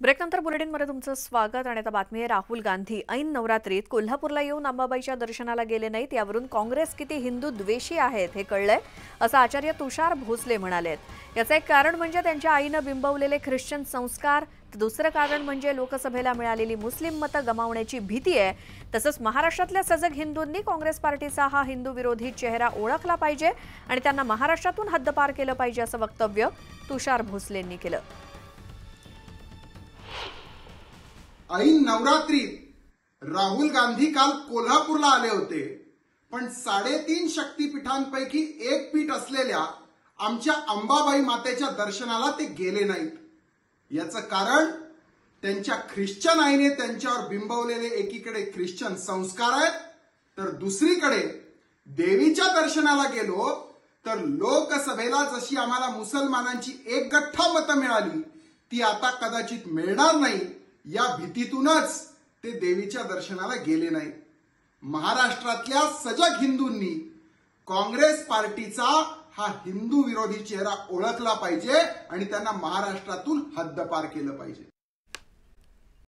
ब्रेकनंतर बुलेटिनमध्ये तुमचं स्वागत आणि आता बातमी आहे राहुल गांधी. ऐन नवरात्रीत कोल्हापूरला येऊन अंबाबाईच्या दर्शनाला गेले नाहीत. यावरून काँग्रेस किती हिंदू द्वेषी आहेत हे कळलंय असं आचार्य तुषार भोसले म्हणालेत. याचं एक कारण म्हणजे त्यांच्या आईनं बिंबवलेले ख्रिश्चन संस्कार तर दुसरं कारण म्हणजे लोकसभेला मिळालेली मुस्लिम मतं गमावण्याची भीती आहे. तसंच महाराष्ट्रातल्या सजग हिंदूंनी काँग्रेस पार्टीचा हा हिंदू विरोधी चेहरा ओळखला पाहिजे आणि त्यांना महाराष्ट्रातून हद्दपार केलं पाहिजे असं वक्तव्य तुषार भोसलेंनी केलं. ऐन नवरात्रीत राहुल गांधी काल कोल्हापूरला आले होते. पण साडेतीन शक्तीपीठांपैकी एक पीठ असलेल्या आमच्या अंबाबाई मातेच्या दर्शनाला ते गेले नाहीत. याचं कारण त्यांच्या ख्रिश्चन आईने त्यांच्यावर बिंबवलेले एकीकडे ख्रिश्चन संस्कार आहेत तर दुसरीकडे देवीच्या दर्शनाला गेलो तर लोकसभेला जशी आम्हाला मुसलमानांची एक गठ्ठा मतं मिळाली ती आता कदाचित मिळणार नाही. या भीतीतूनच ते देवीच्या दर्शनाला गेले नाही महाराष्ट्रातल्या सजग हिंदूंनी काँग्रेस पार्टीचा हा हिंदू विरोधी चेहरा ओळखला पाहिजे आणि त्यांना महाराष्ट्रातून हद्दपार केलं पाहिजे.